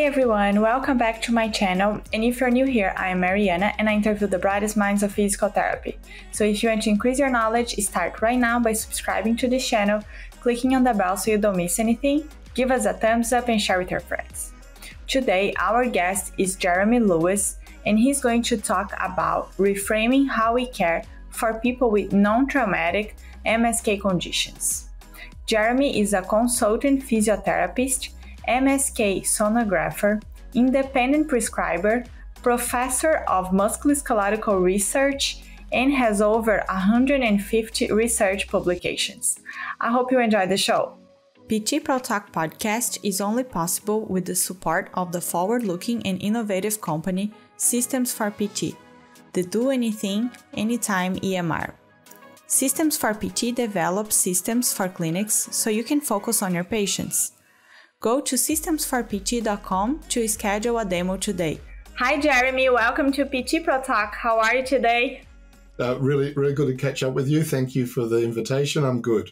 Hey everyone, welcome back to my channel. And if you're new here, I am Mariana and I interview the brightest minds of physical therapy. So if you want to increase your knowledge, start right now by subscribing to this channel, clicking on the bell so you don't miss anything, give us a thumbs up and share with your friends. Today, our guest is Jeremy Lewis and he's going to talk about reframing how we care for people with non-traumatic MSK conditions. Jeremy is a consultant physiotherapist MSK sonographer, independent prescriber, professor of musculoskeletal research, and has over 150 research publications. I hope you enjoy the show. PT Pro Talk podcast is only possible with the support of the forward looking and innovative company Systems for PT, the Do Anything, Anytime EMR. Systems for PT develops systems for clinics so you can focus on your patients. Go to systemsforpt.com to schedule a demo today. Hi, Jeremy. Welcome to PT Pro Talk. How are you today? Uh, really, really good to catch up with you. Thank you for the invitation. I'm good.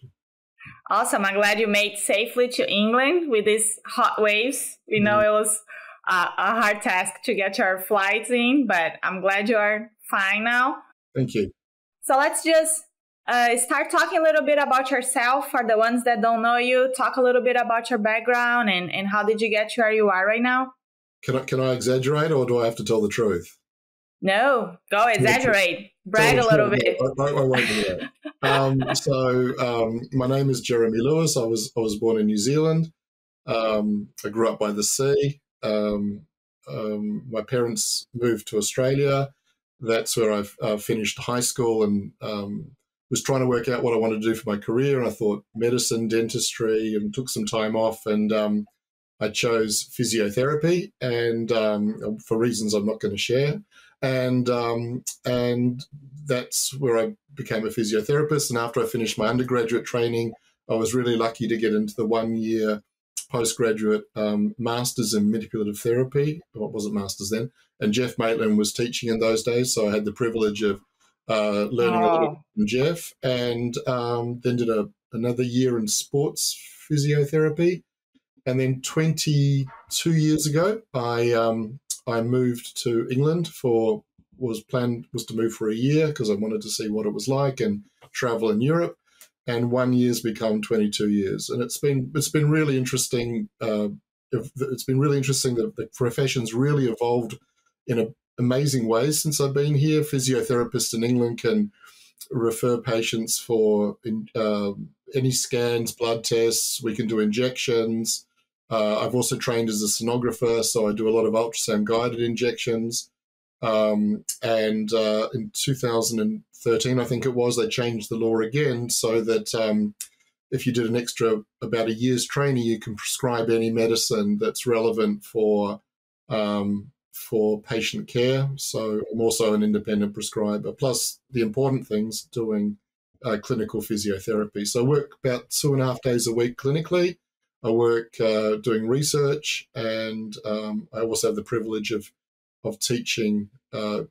Awesome. I'm glad you made safely to England with these hot waves. We know mm-hmm. it was uh, a hard task to get your flights in, but I'm glad you are fine now. Thank you. So let's just uh, start talking a little bit about yourself for the ones that don't know you. Talk a little bit about your background and, and how did you get to where you are right now? Can I, can I exaggerate or do I have to tell the truth? No, go exaggerate. Brag a little bit. I, I, I won't do that. um, so, um, my name is Jeremy Lewis. I was I was born in New Zealand. Um, I grew up by the sea. Um, um, my parents moved to Australia. That's where I uh, finished high school and um, was trying to work out what I wanted to do for my career, and I thought medicine, dentistry, and took some time off, and um, I chose physiotherapy, and um, for reasons I'm not going to share, and um, and that's where I became a physiotherapist. And after I finished my undergraduate training, I was really lucky to get into the one year postgraduate um, masters in manipulative therapy. What was it, masters then? And Geoff Maitland was teaching in those days, so I had the privilege of uh, learning oh. a little from Geoff, and um, then did a, another year in sports physiotherapy. And then 22 years ago, I um, I moved to England for was planned was to move for a year because I wanted to see what it was like and travel in Europe. And one year's become 22 years, and it's been it's been really interesting. Uh, it's been really interesting that the profession's really evolved in a amazing ways since I've been here. Physiotherapists in England can refer patients for uh, any scans, blood tests. We can do injections. Uh, I've also trained as a sonographer, so I do a lot of ultrasound guided injections. Um, and uh, in 2013, I think it was, they changed the law again so that um, if you did an extra about a year's training, you can prescribe any medicine that's relevant for um, for patient care. So I'm also an independent prescriber, plus the important things doing uh, clinical physiotherapy. So I work about two and a half days a week clinically. I work uh, doing research, and um, I also have the privilege of of teaching uh,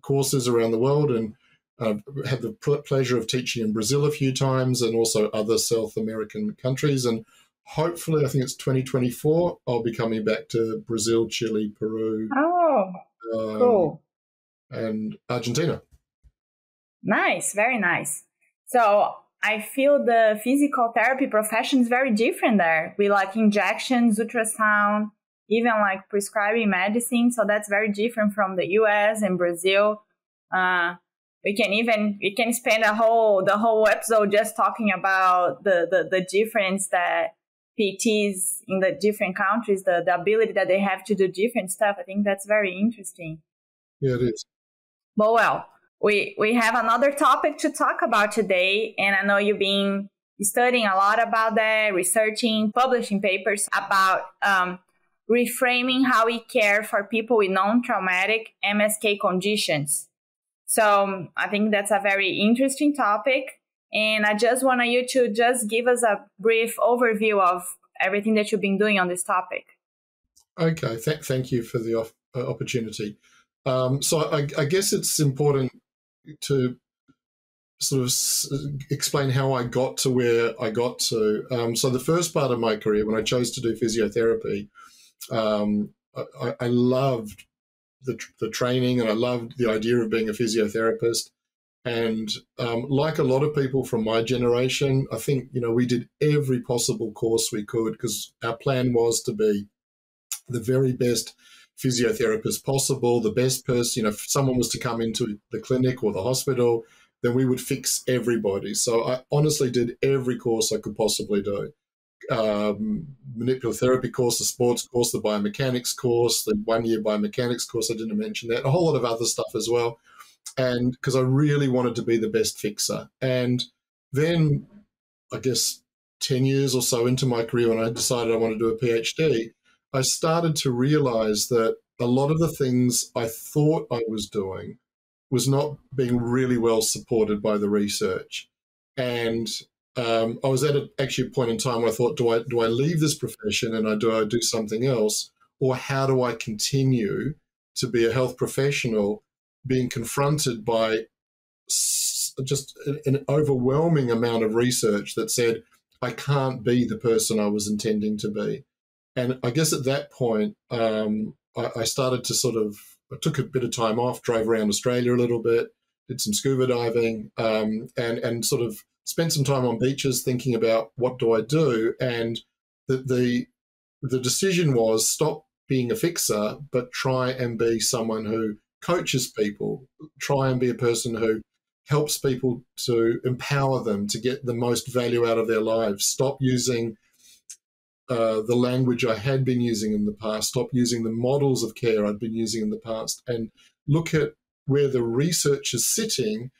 courses around the world, and I've had the pleasure of teaching in Brazil a few times, and also other South American countries. And hopefully, I think it's 2024. I'll be coming back to Brazil, Chile, Peru, oh um, cool. And Argentina. Nice, very nice. So I feel the physical therapy profession is very different there. We like injections, ultrasound, even like prescribing medicine. So that's very different from the US and Brazil. Uh, we can even we can spend a whole the whole episode just talking about the the, the difference that PTs in the different countries, the, the ability that they have to do different stuff. I think that's very interesting. Yeah, it is. But well, we we have another topic to talk about today, and I know you've been studying a lot about that, researching, publishing papers about um, reframing how we care for people with non-traumatic MSK conditions. So I think that's a very interesting topic. And I just want you to just give us a brief overview of everything that you've been doing on this topic. Okay, th- thank you for the op- uh, opportunity. Um, so I, I, guess it's important to sort of s- explain how I got to where I got to. Um, so the first part of my career, when I chose to do physiotherapy, um, I, I loved the, the training and I loved the idea of being a physiotherapist. And um, like a lot of people from my generation, I think, you know, we did every possible course we could because our plan was to be the very best physiotherapist possible, the best person, you know, if someone was to come into the clinic or the hospital, then we would fix everybody. So I honestly did every course I could possibly do. Um, manipulative therapy course, the sports course, the biomechanics course, the one year biomechanics course. I didn't mention that. A whole lot of other stuff as well. And because I really wanted to be the best fixer. And then I guess 10 years or so into my career, when I decided I wanted to do a PhD, I started to realize that a lot of the things I thought I was doing was not being really well supported by the research. And um, I was at a, actually a point in time where I thought, do I do I leave this profession and I do I do something else, or how do I continue to be a health professional, being confronted by just an overwhelming amount of research that said I can't be the person I was intending to be, and I guess at that point um, I, I started to sort of I took a bit of time off, drove around Australia a little bit, did some scuba diving, um, and and sort of spent some time on beaches thinking about what do I do. And the the, the decision was stop being a fixer, but try and be someone who coaches people. Try and be a person who helps people to empower them to get the most value out of their lives. Stop using uh, the language I had been using in the past, stop using the models of care I'd been using in the past, and look at where the research is sitting,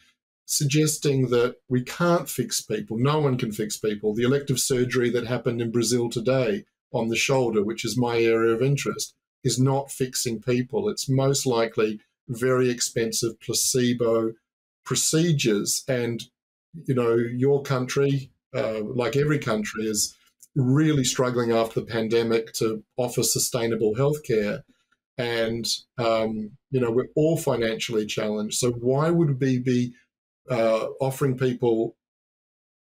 suggesting that we can't fix people. No one can fix people. The elective surgery that happened in Brazil today on the shoulder, which is my area of interest, is not fixing people. It's most likely very expensive placebo procedures. And, you know, your country, uh, like every country, is really struggling after the pandemic to offer sustainable healthcare. And, um, you know, we're all financially challenged. So why would we be uh, offering people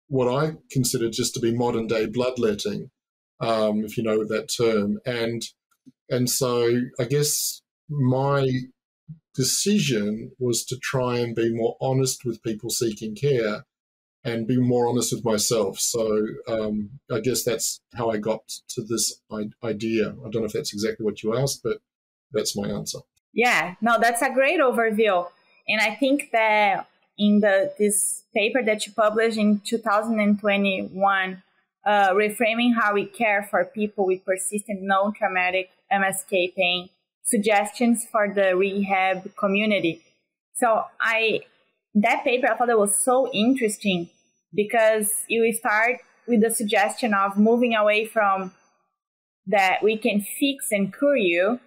what I consider just to be modern day bloodletting, um, if you know that term? And, and so I guess my decision was to try and be more honest with people seeking care and be more honest with myself. So um, I guess that's how I got to this idea. I don't know if that's exactly what you asked, but that's my answer. Yeah, no, that's a great overview, and I think that in the this paper that you published in 2021, uh, reframing how we care for people with persistent non-traumatic MSK pain, suggestions for the rehab community. So I that paper I thought it was so interesting because you start with the suggestion of moving away from that we can fix and cure you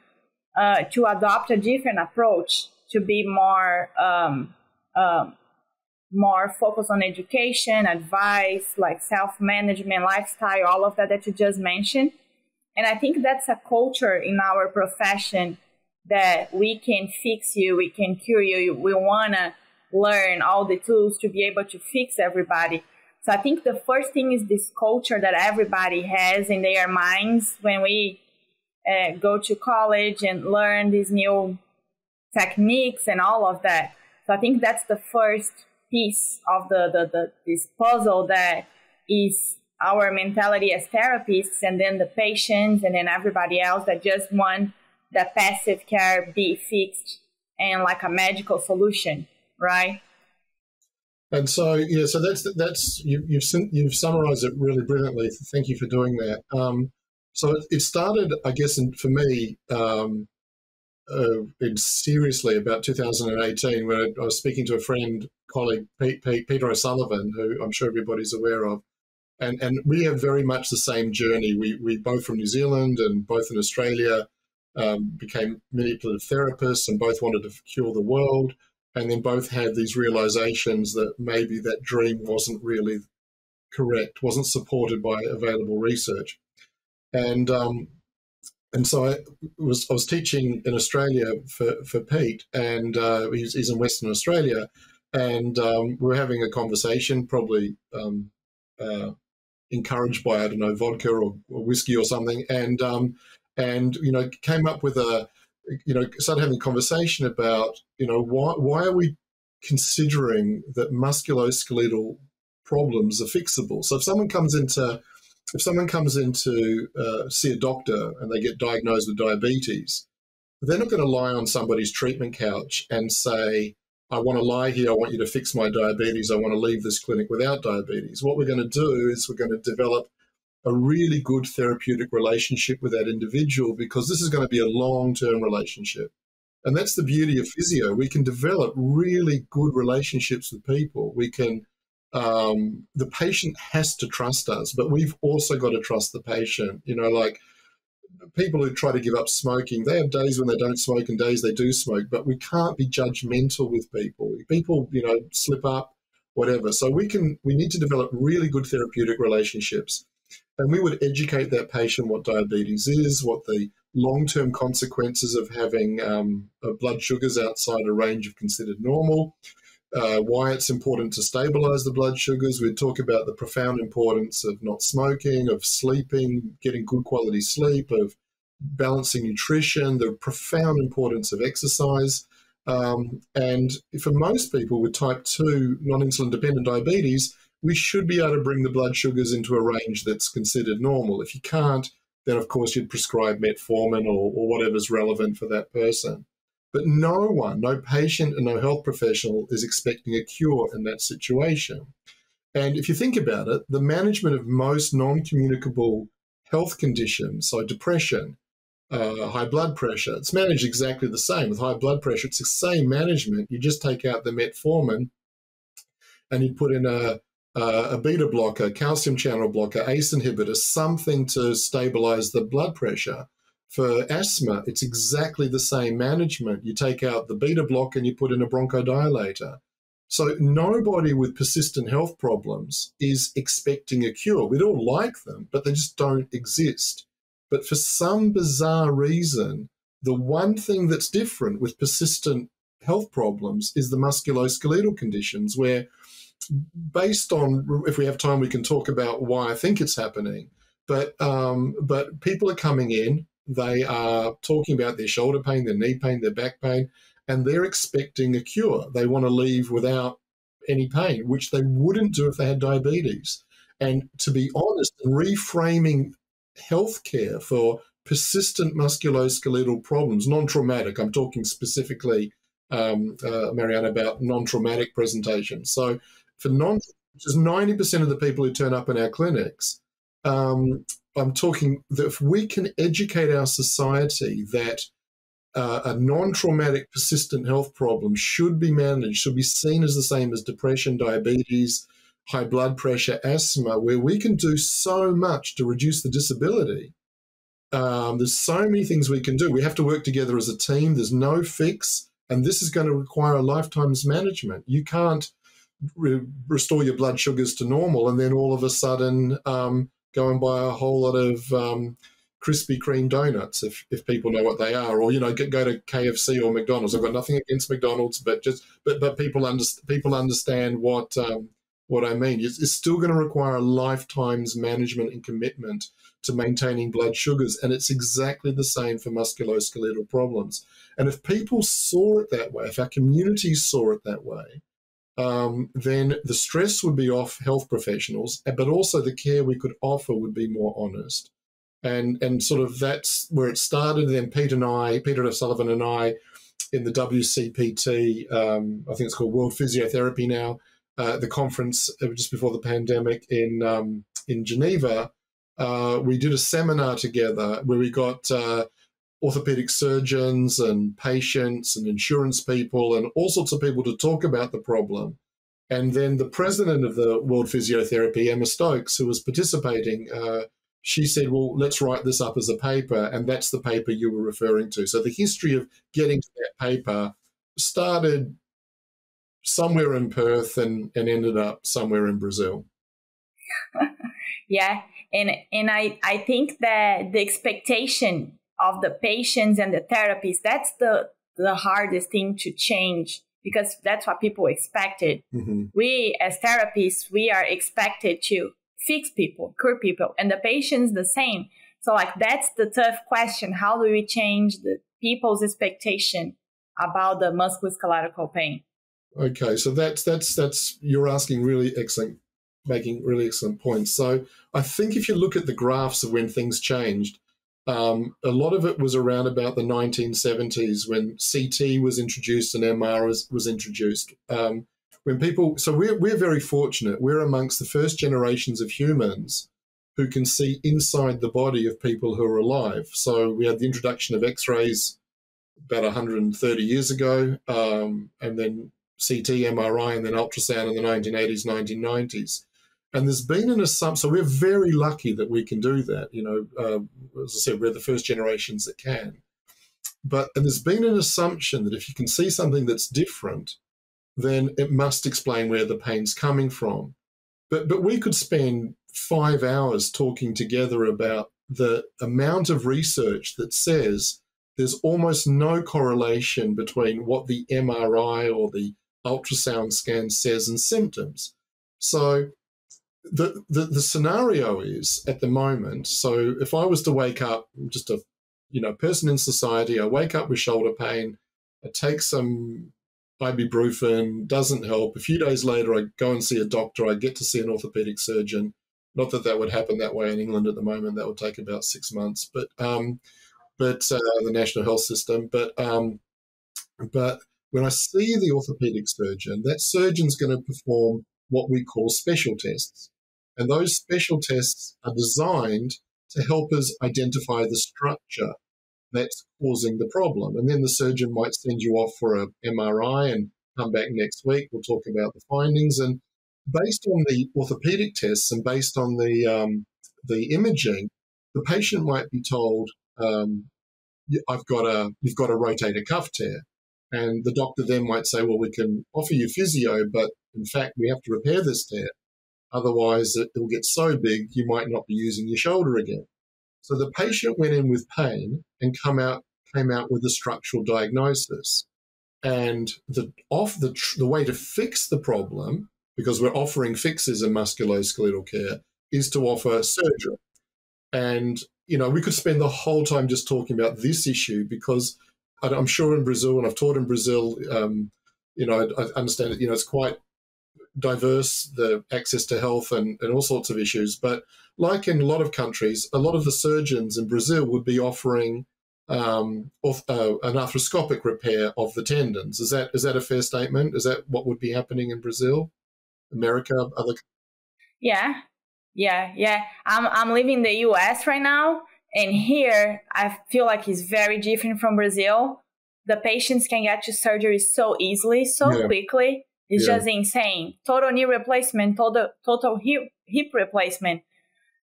uh, to adopt a different approach to be more um, um, more focused on education, advice, like self management, lifestyle, all of that that you just mentioned. And I think that's a culture in our profession that we can fix you, we can cure you. We wanna learn all the tools to be able to fix everybody. So I think the first thing is this culture that everybody has in their minds when we uh, go to college and learn these new techniques and all of that. So I think that's the first piece of the, the, the this puzzle that is our mentality as therapists and then the patients and then everybody else that just want the passive care be fixed and like a magical solution right? And so, yeah, so that's that's you, you've you've summarised it really brilliantly. Thank you for doing that. Um, so it, it, started, I guess, in, for me, um, uh, seriously about 2018 when I, I, was speaking to a friend, colleague, Pete, Pete, Peter O'Sullivan, who I'm sure everybody's aware of, and and we have very much the same journey. We we both from New Zealand and both in Australia um, became manipulative therapists and both wanted to cure the world and then both had these realizations that maybe that dream wasn't really correct, wasn't supported by available research, and um, and so I was I was teaching in Australia for for Pete, and uh, he's, he's in Western Australia, and um, we are having a conversation, probably um, uh, encouraged by I don't know vodka or, or whiskey or something, and um, and you know came up with a you know started having a conversation about you know why why are we considering that musculoskeletal problems are fixable. So if someone comes into if someone comes into uh, see a doctor and they get diagnosed with diabetes, they're not going to lie on somebody's treatment couch and say, I want to lie here, I want you to fix my diabetes, I want to leave this clinic without diabetes. What we're going to do is we're going to develop a really good therapeutic relationship with that individual because this is going to be a long term relationship. And that's the beauty of physio. We can develop really good relationships with people. We can um, the patient has to trust us, but we've also got to trust the patient. You know, like people who try to give up smoking, they have days when they don't smoke and days they do smoke, but we can't be judgmental with people. People, you know, slip up, whatever. So we can, we need to develop really good therapeutic relationships. And we would educate that patient what diabetes is, what the long term consequences of having um, blood sugars outside a range of considered normal, uh, why it's important to stabilize the blood sugars. We'd talk about the profound importance of not smoking, of sleeping, getting good quality sleep, of balancing nutrition, the profound importance of exercise. Um, and for most people with type 2 non insulin dependent diabetes, we should be able to bring the blood sugars into a range that's considered normal. If you can't, then of course you'd prescribe metformin or, or whatever's relevant for that person. But no one, no patient and no health professional is expecting a cure in that situation. And if you think about it, the management of most non communicable health conditions, so depression, uh, high blood pressure, it's managed exactly the same. With high blood pressure, it's the same management. You just take out the metformin and you put in a, a, a beta blocker, calcium channel blocker, ACE inhibitor, something to stabilize the blood pressure. For asthma, it's exactly the same management. You take out the beta block and you put in a bronchodilator. So nobody with persistent health problems is expecting a cure. We'd all like them, but they just don't exist. But for some bizarre reason, the one thing that's different with persistent health problems is the musculoskeletal conditions, where based on, if we have time, we can talk about why I think it's happening. But um, but people are coming in they are talking about their shoulder pain, their knee pain, their back pain, and they're expecting a cure. They want to leave without any pain, which they wouldn't do if they had diabetes. And to be honest, reframing healthcare for persistent musculoskeletal problems, non traumatic, I'm talking specifically, um, uh, Mariana, about non traumatic presentations. So for non, just 90% of the people who turn up in our clinics um, I'm talking that if we can educate our society that uh, a non-traumatic persistent health problem should be managed, should be seen as the same as depression, diabetes, high blood pressure, asthma, where we can do so much to reduce the disability. Um, there's so many things we can do. We have to work together as a team. There's no fix, and this is going to require a lifetime's management. You can't re- restore your blood sugars to normal and then all of a sudden um, go and buy a whole lot of um, Krispy Kreme donuts if, if people know what they are, or you know, go to KFC or McDonald's. I've got nothing against McDonald's, but just but but people understand people understand what um, what I mean. It's, it's still going to require a lifetime's management and commitment to maintaining blood sugars, and it's exactly the same for musculoskeletal problems. And if people saw it that way, if our community saw it that way, um, then the stress would be off health professionals, but also the care we could offer would be more honest. And and sort of that's where it started. Then Pete and I, Peter O'Sullivan and I, in the WCPT, um, I think it's called World Physiotherapy now, uh, the conference uh, just before the pandemic in um, in Geneva, uh, we did a seminar together where we got uh, orthopedic surgeons and patients and insurance people and all sorts of people to talk about the problem. And then the president of the World Physiotherapy, Emma Stokes, who was participating, uh, she said, Well, let's write this up as a paper. And that's the paper you were referring to. So the history of getting to that paper started somewhere in Perth and, and ended up somewhere in Brazil. yeah. And, and I, I think that the expectation of the patients and the therapists that's the the hardest thing to change because that's what people expected mm-hmm. we as therapists we are expected to fix people cure people and the patients the same So like that's the tough question. How do we change the people's expectation about the musculoskeletal pain? Okay, so that's that's that's you're asking really excellent, making really excellent points. So I think if you look at the graphs of when things changed, um, a lot of it was around about the 1970s when CT was introduced and MR was, was introduced. Um, when people, so we're, we're very fortunate. We're amongst the first generations of humans who can see inside the body of people who are alive. So we had the introduction of X rays about 130 years ago, um, and then CT, MRI, and then ultrasound in the 1980s, 1990s. And there's been an assumption, so we're very lucky that we can do that. You know, uh, as I said, we're the first generations that can. But and there's been an assumption that if you can see something that's different, then it must explain where the pain's coming from. But but we could spend five hours talking together about the amount of research that says there's almost no correlation between what the MRI or the ultrasound scan says and symptoms. So the, the, the scenario is at the moment. So if I was to wake up, just a you know person in society, I wake up with shoulder pain, I take some ibuprofen, doesn't help. A few days later, I go and see a doctor. I get to see an orthopedic surgeon. Not that that would happen that way in England at the moment. That would take about six months, but um, but uh, the national health system. But um, but when I see the orthopedic surgeon, that surgeon's going to perform what we call special tests. And those special tests are designed to help us identify the structure that's causing the problem. And then the surgeon might send you off for a MRI and come back next week. We'll talk about the findings. And based on the orthopedic tests and based on the um, the imaging, the patient might be told, um, "I've got a you've got a rotator cuff tear," and the doctor then might say, "Well, we can offer you physio, but in fact, we have to repair this tear." Otherwise, it will get so big you might not be using your shoulder again. So the patient went in with pain and come out came out with a structural diagnosis. And the off the the way to fix the problem, because we're offering fixes in musculoskeletal care, is to offer surgery. And you know, we could spend the whole time just talking about this issue because I'm sure in Brazil, and I've taught in Brazil, um, you know, I, I understand that you know it's quite diverse, the access to health and, and all sorts of issues. But like in a lot of countries, a lot of the surgeons in Brazil would be offering um, uh, an arthroscopic repair of the tendons. Is that is that a fair statement? Is that what would be happening in Brazil, America, other? Yeah, yeah, yeah. I'm I'm living in the U.S. right now, and here I feel like it's very different from Brazil. The patients can get to surgery so easily, so yeah. quickly it's yeah. just insane. Total knee replacement, total total hip hip replacement.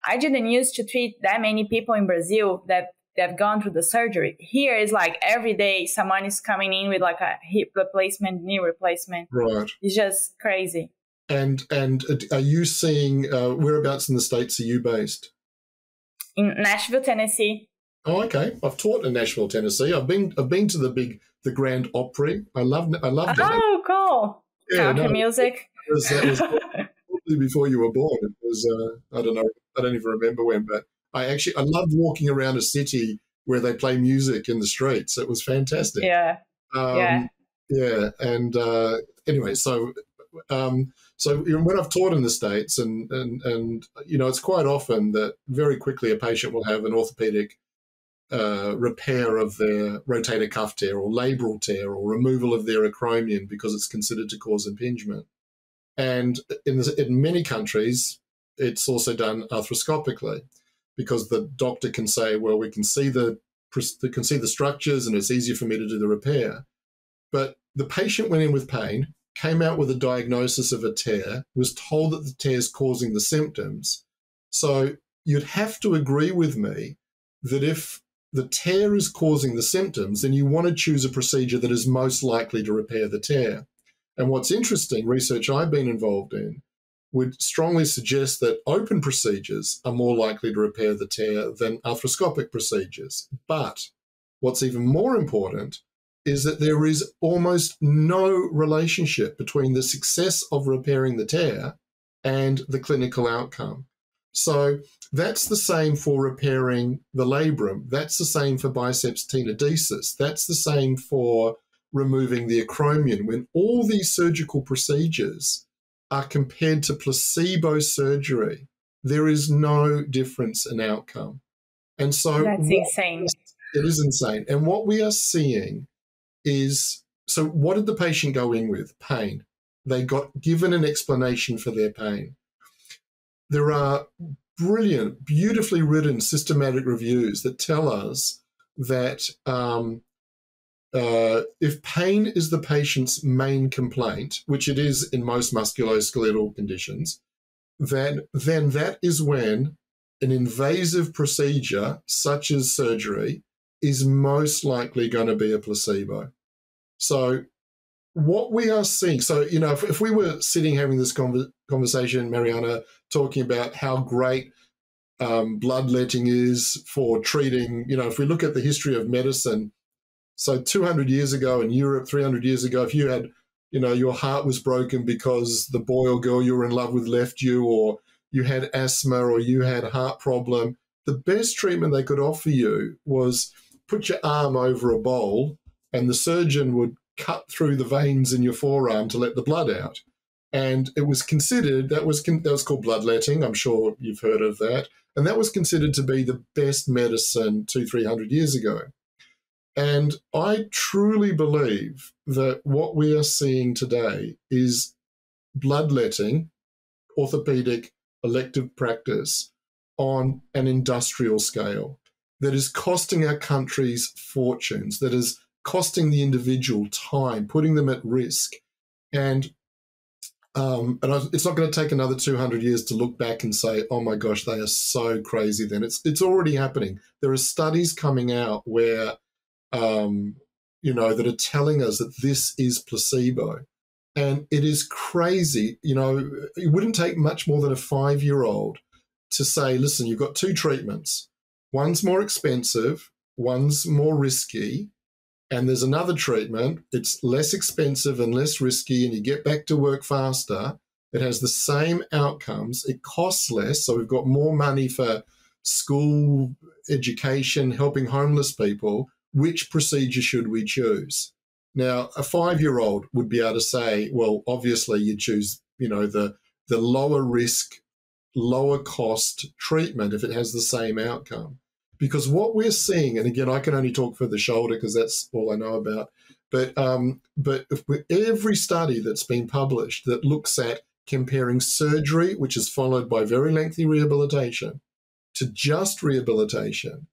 I didn't used to treat that many people in Brazil that that have gone through the surgery. Here is like every day someone is coming in with like a hip replacement, knee replacement. Right. It's just crazy. And and are you seeing uh, whereabouts in the states are you based? In Nashville, Tennessee. Oh, okay. I've taught in Nashville, Tennessee. I've been I've been to the big the Grand Opry. I love I love that. Oh, cool yeah, no, music. It was, it was probably before you were born. It was uh, I don't know. I don't even remember when, but I actually I loved walking around a city where they play music in the streets. It was fantastic. Yeah. Um, yeah. Yeah. And uh, anyway, so um, so when I've taught in the states, and and and you know, it's quite often that very quickly a patient will have an orthopedic uh, repair of their rotator cuff tear or labral tear or removal of their acromion because it's considered to cause impingement. And in, the, in many countries, it's also done arthroscopically because the doctor can say, well, we can see the can see the structures and it's easier for me to do the repair. But the patient went in with pain, came out with a diagnosis of a tear, was told that the tear is causing the symptoms. So you'd have to agree with me that if the tear is causing the symptoms, then you want to choose a procedure that is most likely to repair the tear. And what's interesting, research I've been involved in, would strongly suggest that open procedures are more likely to repair the tear than arthroscopic procedures. But what's even more important is that there is almost no relationship between the success of repairing the tear and the clinical outcome. So that's the same for repairing the labrum. That's the same for biceps tenodesis. That's the same for removing the acromion. When all these surgical procedures are compared to placebo surgery, there is no difference in outcome. And so that's insane. It is insane. And what we are seeing is so what did the patient go in with? Pain. They got given an explanation for their pain. There are brilliant, beautifully written systematic reviews that tell us that um, uh, if pain is the patient's main complaint, which it is in most musculoskeletal conditions, then then that is when an invasive procedure such as surgery is most likely going to be a placebo. So what we are seeing, so you know, if, if we were sitting having this conversation, Mariana, talking about how great um, bloodletting is for treating, you know, if we look at the history of medicine, so 200 years ago in Europe, 300 years ago, if you had, you know, your heart was broken because the boy or girl you were in love with left you, or you had asthma, or you had a heart problem, the best treatment they could offer you was put your arm over a bowl, and the surgeon would cut through the veins in your forearm to let the blood out. And it was considered that was that was called bloodletting. I'm sure you've heard of that, and that was considered to be the best medicine two, three hundred years ago. And I truly believe that what we are seeing today is bloodletting, orthopedic elective practice on an industrial scale that is costing our countries fortunes, that is costing the individual time, putting them at risk. And um, and I, it's not going to take another 200 years to look back and say, oh my gosh, they are so crazy then. It's, it's already happening. There are studies coming out where um, you know, that are telling us that this is placebo. And it is crazy. You know, it wouldn't take much more than a five year old to say, listen, you've got two treatments. One's more expensive, one's more risky, and there's another treatment. It's less expensive and less risky, and you get back to work faster. It has the same outcomes. It costs less. So we've got more money for school education, helping homeless people which procedure should we choose? Now, a five-year-old would be able to say, well, obviously you choose, you know, the the lower risk, lower cost treatment if it has the same outcome. Because what we're seeing, and again, I can only talk for the shoulder because that's all I know about. But um, but every study that's been published that looks at comparing surgery, which is followed by very lengthy rehabilitation, to just rehabilitation,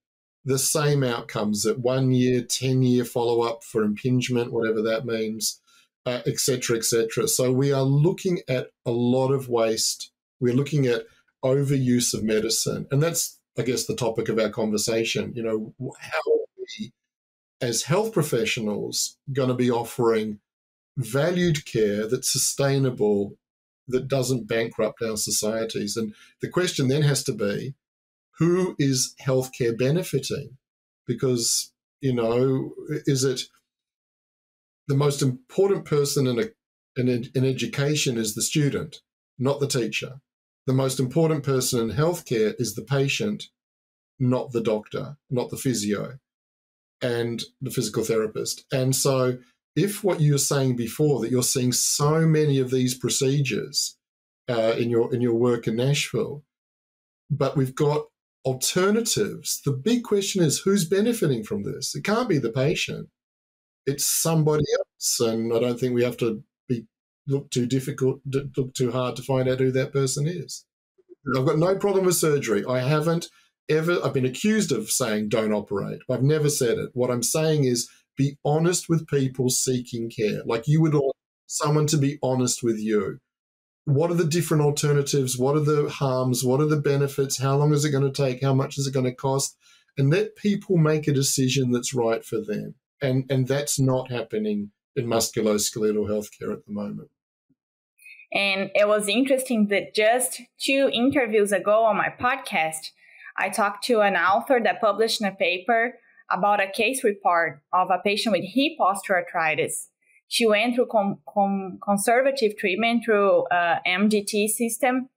the same outcomes at one year, 10 year follow up for impingement, whatever that means, etc., uh, etc. Et so we are looking at a lot of waste. We're looking at overuse of medicine. And that's, I guess, the topic of our conversation. You know, how are we, as health professionals, going to be offering valued care that's sustainable, that doesn't bankrupt our societies? And the question then has to be who is healthcare benefiting? Because, you know, is it the most important person in, a, in, in education is the student, not the teacher. The most important person in healthcare is the patient, not the doctor, not the physio and the physical therapist. And so, if what you were saying before that you're seeing so many of these procedures uh, in your in your work in Nashville, but we've got alternatives, the big question is who's benefiting from this? It can't be the patient. It's somebody else. And I don't think we have to look too difficult, look too hard to find out who that person is. I've got no problem with surgery. I haven't ever, I've been accused of saying don't operate. I've never said it. What I'm saying is be honest with people seeking care. Like you would want someone to be honest with you what are the different alternatives? What are the harms? What are the benefits? How long is it going to take? How much is it going to cost? And let people make a decision that's right for them. And, and that's not happening in musculoskeletal healthcare at the moment. And it was interesting that just two interviews ago on my podcast, I talked to an author that published a paper about a case report of a patient with hip osteoarthritis she went through com- com- conservative treatment through uh, MDT system,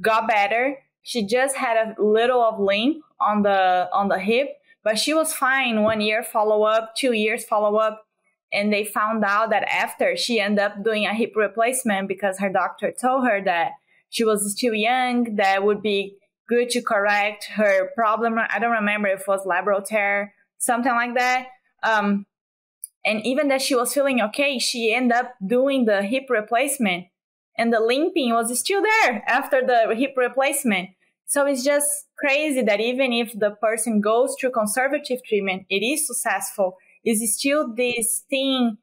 got better. she just had a little of limp on the on the hip, but she was fine. One year follow up, two years follow up, and they found out that after she ended up doing a hip replacement because her doctor told her that she was still young, that would be good to correct her problem. I don't remember if it was labral tear, something like that. Um, and even that she was feeling okay, she ended up doing the hip replacement and the limping was still there after the hip replacement. So it's just crazy that even if the person goes through conservative treatment, it is successful. Is still this thing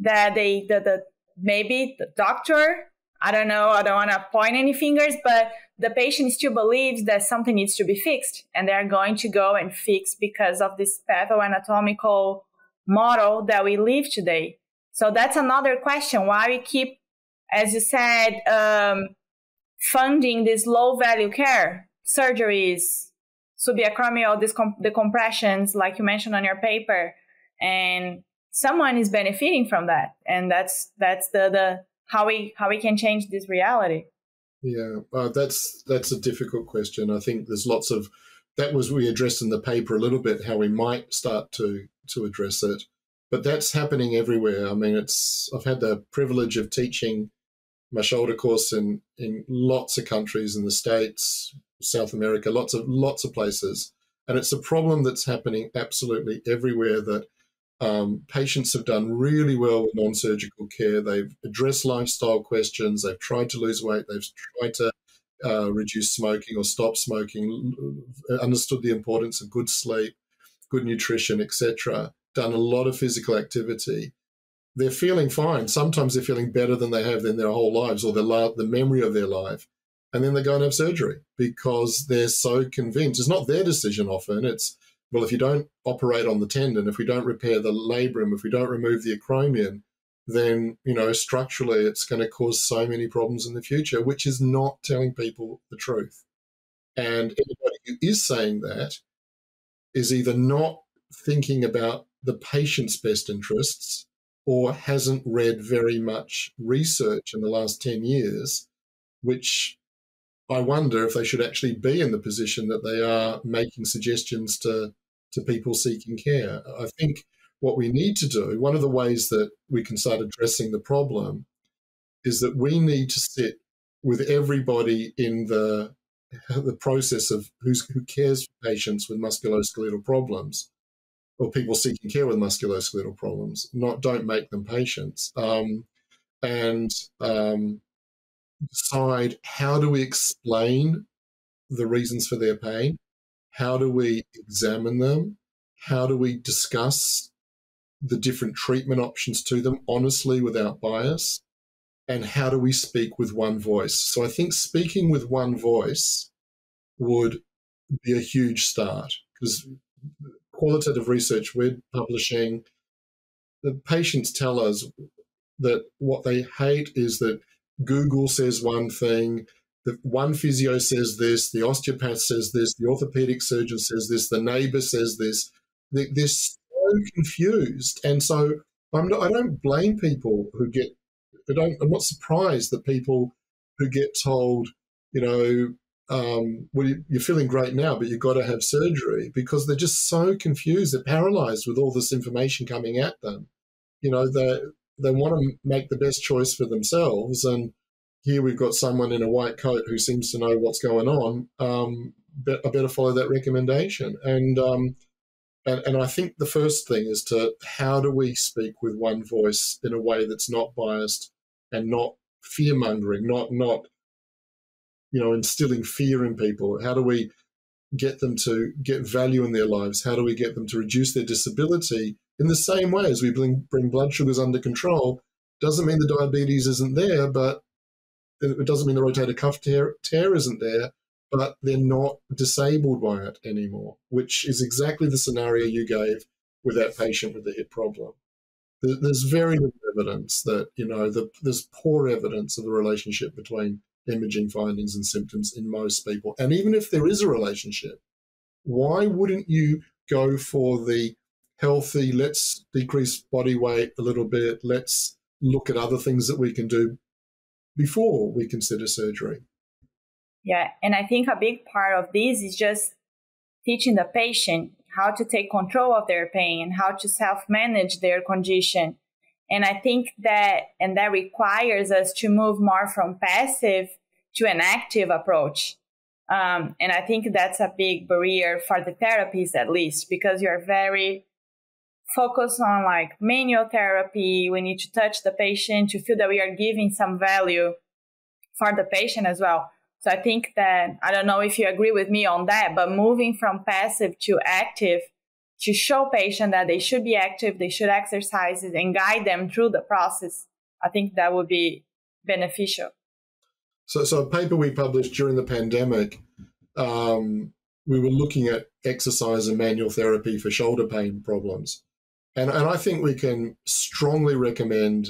that they, the, the maybe the doctor, I don't know, I don't want to point any fingers, but the patient still believes that something needs to be fixed and they're going to go and fix because of this pathoanatomical model that we live today. So that's another question why we keep, as you said, um, funding this low value care, surgeries, subacromial decompressions, like you mentioned on your paper, and someone is benefiting from that. And that's, that's the, the, how we, how we can change this reality. Yeah, uh, that's that's a difficult question. I think there's lots of that was we addressed in the paper a little bit how we might start to to address it, but that's happening everywhere. I mean, it's I've had the privilege of teaching my shoulder course in in lots of countries in the states, South America, lots of lots of places, and it's a problem that's happening absolutely everywhere. That um, patients have done really well with non surgical care. They've addressed lifestyle questions, they've tried to lose weight, they've tried to uh, reduce smoking or stop smoking, understood the importance of good sleep, good nutrition, etc., done a lot of physical activity. They're feeling fine. Sometimes they're feeling better than they have in their whole lives or the, the memory of their life. And then they go and have surgery because they're so convinced. It's not their decision often. It's well, if you don't operate on the tendon, if we don't repair the labrum, if we don't remove the acromion, then you know structurally it's going to cause so many problems in the future, which is not telling people the truth. And anybody who is saying that is either not thinking about the patient's best interests or hasn't read very much research in the last 10 years, which I wonder if they should actually be in the position that they are making suggestions to to people seeking care. I think what we need to do, one of the ways that we can start addressing the problem, is that we need to sit with everybody in the the process of who cares for patients with musculoskeletal problems or people seeking care with musculoskeletal problems. Not don't make them patients, um, and um, decide how do we explain the reasons for their pain how do we examine them? How do we discuss the different treatment options to them honestly without bias? And how do we speak with one voice? So I think speaking with one voice would be a huge start because qualitative research we're publishing, the patients tell us that what they hate is that Google says one thing, the one physio says this, the osteopath says this, the orthopedic surgeon says this, the neighbor says this. They're so confused. And so I'm not, I don't blame people who get, I don't, I'm not surprised that people who get told, you know, um, well, you're feeling great now, but you've got to have surgery because they're just so confused. They're paralyzed with all this information coming at them. You know, they, they want to make the best choice for themselves. And here we've got someone in a white coat who seems to know what's going on. Um, I better follow that recommendation. And, um, and and I think the first thing is to how do we speak with one voice in a way that's not biased and not fear mongering, not not you know instilling fear in people. How do we get them to get value in their lives? How do we get them to reduce their disability in the same way as we bring, bring blood sugars under control? Doesn't mean the diabetes isn't there, but it doesn't mean the rotator cuff tear, tear isn't there, but they're not disabled by it anymore, which is exactly the scenario you gave with that patient with the hip problem. There's very little evidence that, you know, the, there's poor evidence of the relationship between imaging findings and symptoms in most people. And even if there is a relationship, why wouldn't you go for the healthy, let's decrease body weight a little bit, let's look at other things that we can do before we consider surgery. Yeah, and I think a big part of this is just teaching the patient how to take control of their pain and how to self manage their condition. And I think that, and that requires us to move more from passive to an active approach. Um, and I think that's a big barrier for the therapies, at least, because you're very focused on like manual therapy. We need to touch the patient to feel that we are giving some value for the patient as well. So I think that, I don't know if you agree with me on that, but moving from passive to active to show patient that they should be active, they should exercise and guide them through the process, I think that would be beneficial. So, so a paper we published during the pandemic, um, we were looking at exercise and manual therapy for shoulder pain problems. And, and I think we can strongly recommend